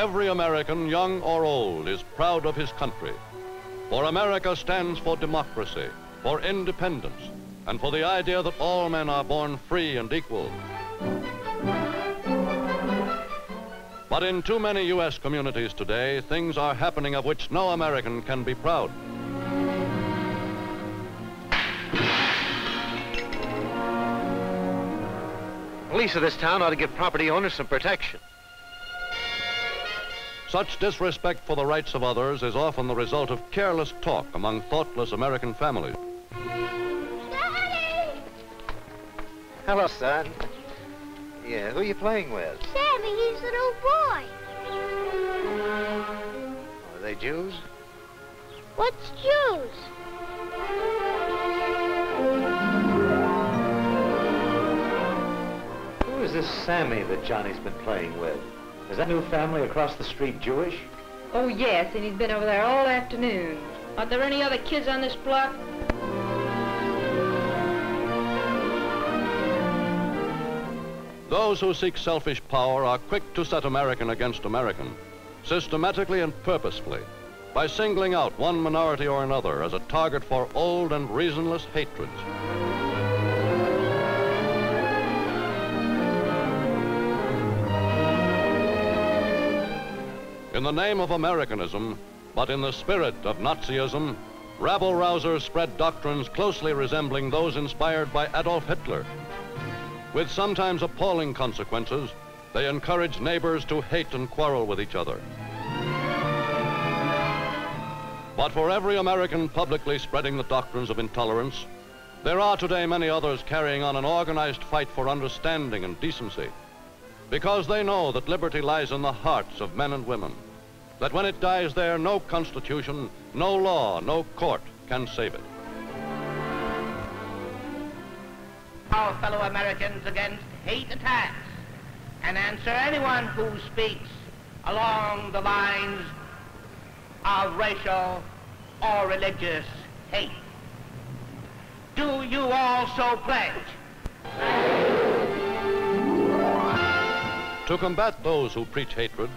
Every American, young or old, is proud of his country. For America stands for democracy, for independence, and for the idea that all men are born free and equal. But in too many U.S. communities today, things are happening of which no American can be proud. Police of this town ought to give property owners some protection. Such disrespect for the rights of others is often the result of careless talk among thoughtless American families. Daddy! Hello, son. Yeah, who are you playing with? Sammy, he's a little boy. Are they Jews? What's Jews? Who is this Sammy that Johnny's been playing with? Is that new family across the street Jewish? Oh, yes, and he's been over there all afternoon. Aren't there any other kids on this block? Those who seek selfish power are quick to set American against American, systematically and purposefully, by singling out one minority or another as a target for old and reasonless hatreds. In the name of Americanism, but in the spirit of Nazism, rabble-rousers spread doctrines closely resembling those inspired by Adolf Hitler. With sometimes appalling consequences, they encourage neighbors to hate and quarrel with each other. But for every American publicly spreading the doctrines of intolerance, there are today many others carrying on an organized fight for understanding and decency because they know that liberty lies in the hearts of men and women, that when it dies there, no constitution, no law, no court can save it. our fellow Americans against hate attacks and answer anyone who speaks along the lines of racial or religious hate. Do you also pledge? To combat those who preach hatred,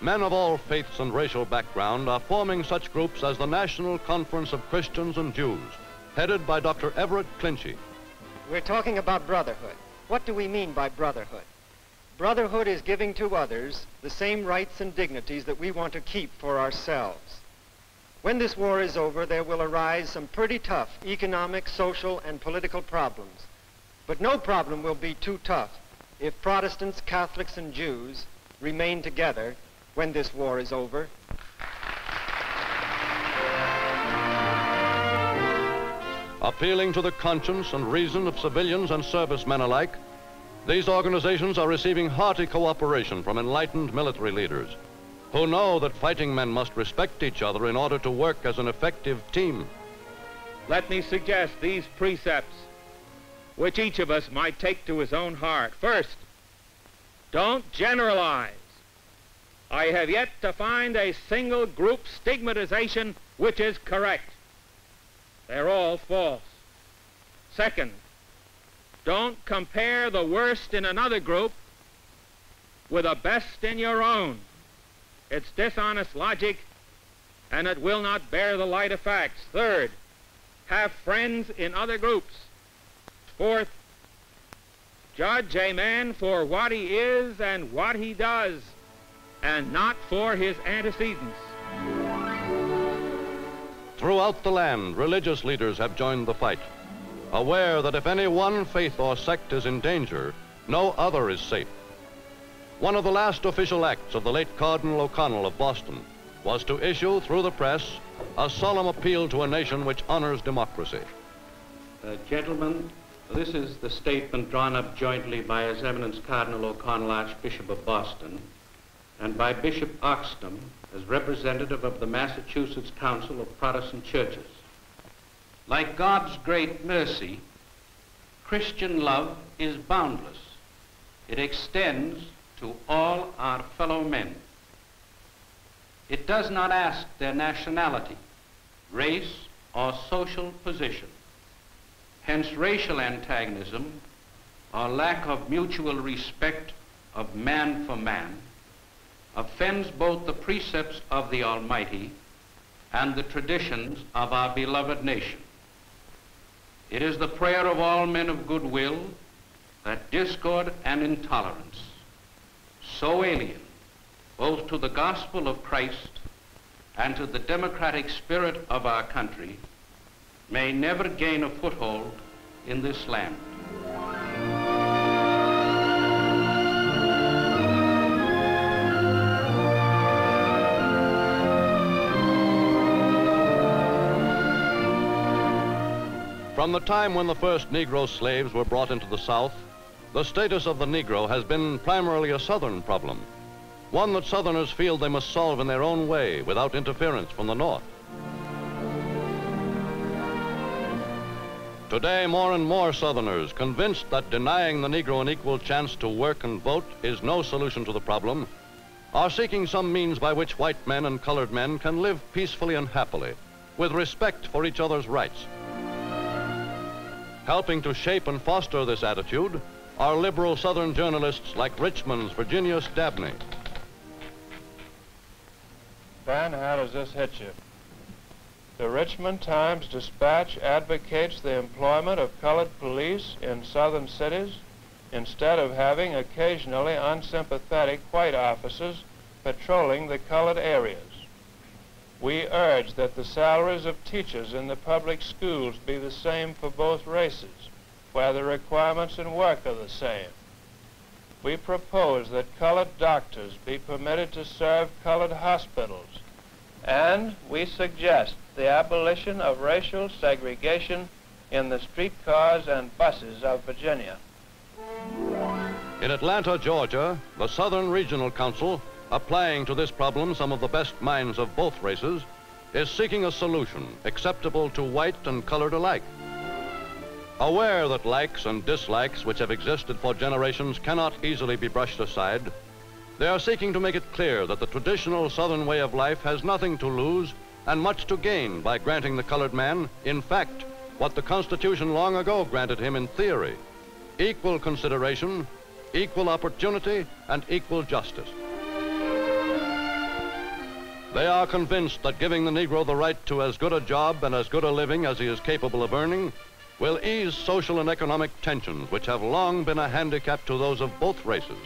men of all faiths and racial background are forming such groups as the National Conference of Christians and Jews, headed by Dr. Everett Clinchy. We're talking about brotherhood. What do we mean by brotherhood? Brotherhood is giving to others the same rights and dignities that we want to keep for ourselves. When this war is over, there will arise some pretty tough economic, social, and political problems. But no problem will be too tough if Protestants, Catholics, and Jews remain together when this war is over. Appealing to the conscience and reason of civilians and servicemen alike, these organizations are receiving hearty cooperation from enlightened military leaders who know that fighting men must respect each other in order to work as an effective team. Let me suggest these precepts, which each of us might take to his own heart. First, don't generalize. I have yet to find a single group stigmatization which is correct. They're all false. Second, don't compare the worst in another group with the best in your own. It's dishonest logic, and it will not bear the light of facts. Third, have friends in other groups. Fourth, judge a man for what he is and what he does, and not for his antecedents. Throughout the land, religious leaders have joined the fight, aware that if any one faith or sect is in danger, no other is safe. One of the last official acts of the late Cardinal O'Connell of Boston was to issue through the press a solemn appeal to a nation which honors democracy. Uh, gentlemen, this is the statement drawn up jointly by His Eminence Cardinal O'Connell, Archbishop of Boston, and by Bishop Oxnam as representative of the Massachusetts Council of Protestant Churches. Like God's great mercy, Christian love is boundless. It extends to all our fellow men. It does not ask their nationality, race, or social position. Hence, racial antagonism or lack of mutual respect of man for man offends both the precepts of the Almighty and the traditions of our beloved nation. It is the prayer of all men of goodwill that discord and intolerance, so alien both to the gospel of Christ and to the democratic spirit of our country, may never gain a foothold in this land. From the time when the first Negro slaves were brought into the South, the status of the Negro has been primarily a Southern problem, one that Southerners feel they must solve in their own way without interference from the North. Today, more and more Southerners, convinced that denying the Negro an equal chance to work and vote is no solution to the problem, are seeking some means by which white men and colored men can live peacefully and happily, with respect for each other's rights. Helping to shape and foster this attitude are liberal Southern journalists like Richmond's Virginius Dabney. Ben, how does this hit you? The Richmond Times Dispatch advocates the employment of colored police in southern cities instead of having occasionally unsympathetic white officers patrolling the colored areas. We urge that the salaries of teachers in the public schools be the same for both races, where the requirements and work are the same. We propose that colored doctors be permitted to serve colored hospitals, and we suggest the abolition of racial segregation in the streetcars and buses of Virginia. In Atlanta, Georgia, the Southern Regional Council applying to this problem some of the best minds of both races, is seeking a solution acceptable to white and colored alike. Aware that likes and dislikes which have existed for generations cannot easily be brushed aside, they are seeking to make it clear that the traditional Southern way of life has nothing to lose and much to gain by granting the colored man, in fact, what the Constitution long ago granted him in theory, equal consideration, equal opportunity, and equal justice. They are convinced that giving the Negro the right to as good a job and as good a living as he is capable of earning will ease social and economic tensions which have long been a handicap to those of both races.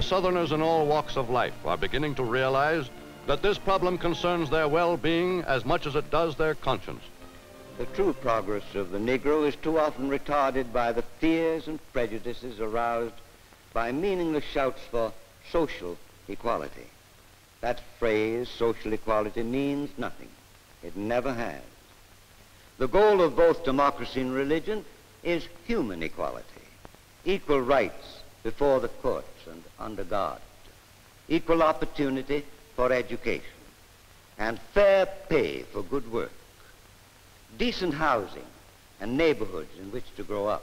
Southerners in all walks of life are beginning to realize that this problem concerns their well-being as much as it does their conscience. The true progress of the Negro is too often retarded by the fears and prejudices aroused by meaningless shouts for social equality. That phrase, social equality, means nothing. It never has. The goal of both democracy and religion is human equality, equal rights before the courts and under God, equal opportunity for education, and fair pay for good work decent housing, and neighborhoods in which to grow up.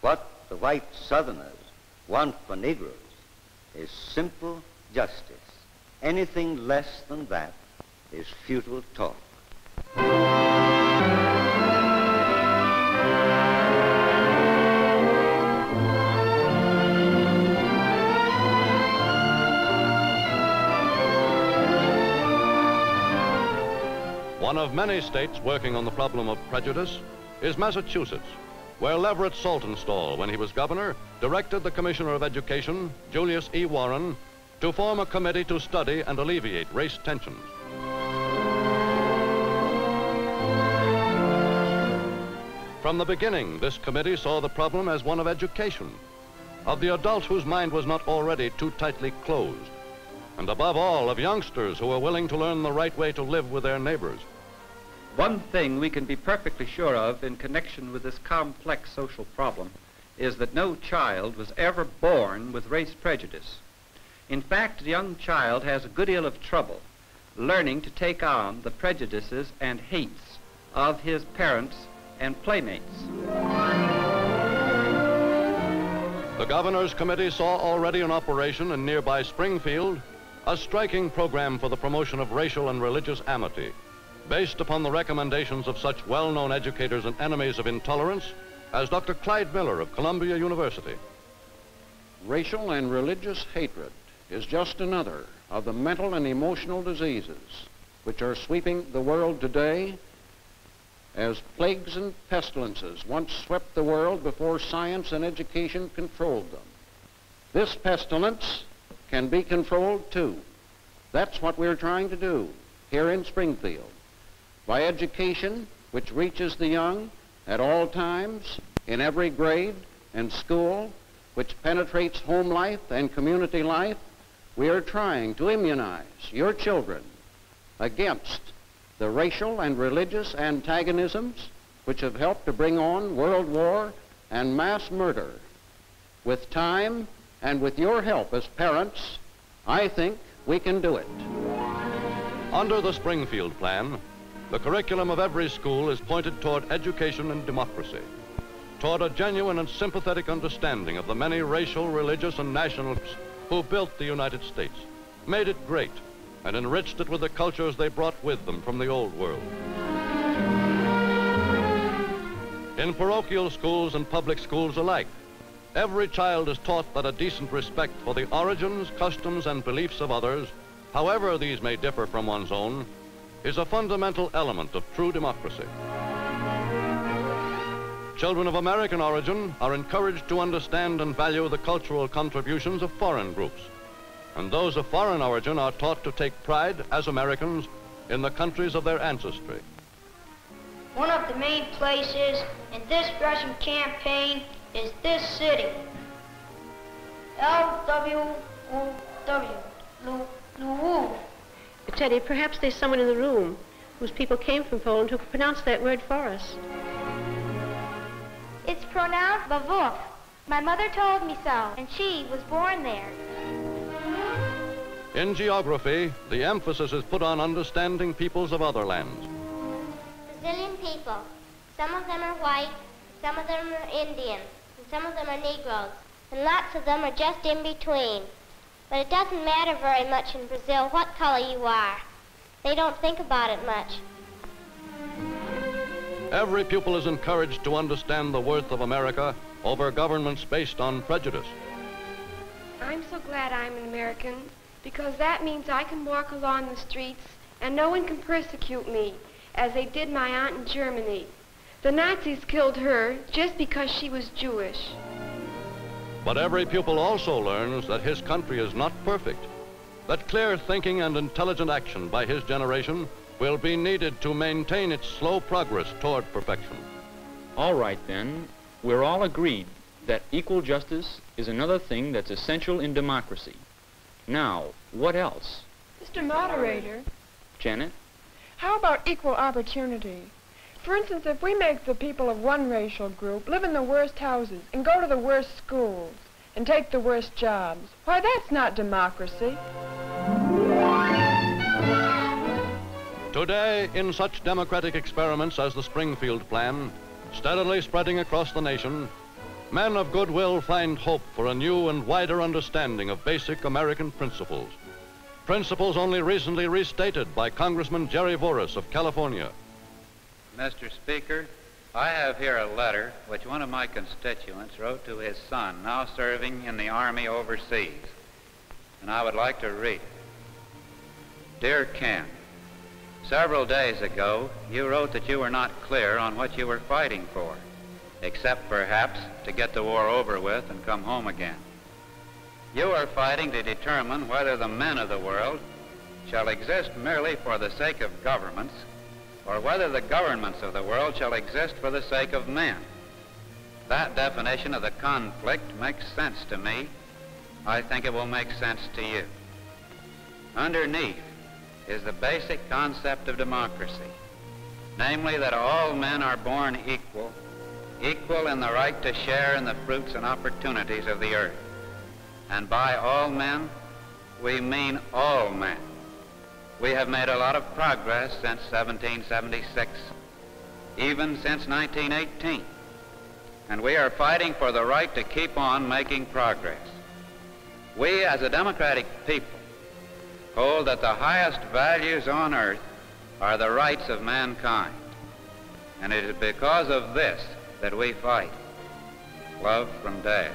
What the white Southerners want for Negroes is simple justice. Anything less than that is futile talk. Of many states working on the problem of prejudice is Massachusetts, where Leverett Saltonstall, when he was governor, directed the Commissioner of Education, Julius E. Warren, to form a committee to study and alleviate race tensions. From the beginning, this committee saw the problem as one of education, of the adult whose mind was not already too tightly closed, and above all, of youngsters who were willing to learn the right way to live with their neighbors. One thing we can be perfectly sure of in connection with this complex social problem is that no child was ever born with race prejudice. In fact, a young child has a good deal of trouble learning to take on the prejudices and hates of his parents and playmates. The Governor's Committee saw already in operation in nearby Springfield a striking program for the promotion of racial and religious amity based upon the recommendations of such well-known educators and enemies of intolerance as Dr. Clyde Miller of Columbia University. Racial and religious hatred is just another of the mental and emotional diseases which are sweeping the world today as plagues and pestilences once swept the world before science and education controlled them. This pestilence can be controlled too. That's what we're trying to do here in Springfield. By education, which reaches the young at all times, in every grade and school, which penetrates home life and community life, we are trying to immunize your children against the racial and religious antagonisms which have helped to bring on world war and mass murder. With time and with your help as parents, I think we can do it. Under the Springfield Plan, the curriculum of every school is pointed toward education and democracy, toward a genuine and sympathetic understanding of the many racial, religious, and national groups who built the United States, made it great, and enriched it with the cultures they brought with them from the old world. In parochial schools and public schools alike, every child is taught that a decent respect for the origins, customs, and beliefs of others, however these may differ from one's own, is a fundamental element of true democracy. Children of American origin are encouraged to understand and value the cultural contributions of foreign groups. And those of foreign origin are taught to take pride as Americans in the countries of their ancestry. One of the main places in this Russian campaign is this city. L-W-O-W. Lwów. Teddy, perhaps there's someone in the room whose people came from Poland who could pronounce that word for us. It's pronounced Lvov. My mother told me so, and she was born there. In geography, the emphasis is put on understanding peoples of other lands. Brazilian people. Some of them are white, some of them are Indian, and some of them are Negroes, and lots of them are just in between. But it doesn't matter very much in Brazil what color you are. They don't think about it much. Every pupil is encouraged to understand the worth of America over governments based on prejudice. I'm so glad I'm an American because that means I can walk along the streets and no one can persecute me as they did my aunt in Germany. The Nazis killed her just because she was Jewish. But every pupil also learns that his country is not perfect, that clear thinking and intelligent action by his generation will be needed to maintain its slow progress toward perfection. All right, then. We're all agreed that equal justice is another thing that's essential in democracy. Now, what else? Mr. Moderator, Janet? how about equal opportunity? For instance, if we make the people of one racial group live in the worst houses and go to the worst schools and take the worst jobs, why, that's not democracy. Today, in such democratic experiments as the Springfield Plan, steadily spreading across the nation, men of goodwill find hope for a new and wider understanding of basic American principles. Principles only recently restated by Congressman Jerry Voorhis of California. Mr. Speaker, I have here a letter which one of my constituents wrote to his son, now serving in the Army overseas, and I would like to read it. Dear Ken, several days ago you wrote that you were not clear on what you were fighting for, except perhaps to get the war over with and come home again. You are fighting to determine whether the men of the world shall exist merely for the sake of governments or whether the governments of the world shall exist for the sake of men. That definition of the conflict makes sense to me. I think it will make sense to you. Underneath is the basic concept of democracy, namely that all men are born equal, equal in the right to share in the fruits and opportunities of the earth. And by all men, we mean all men. We have made a lot of progress since 1776, even since 1918. And we are fighting for the right to keep on making progress. We, as a democratic people, hold that the highest values on earth are the rights of mankind. And it is because of this that we fight. Love from Dad.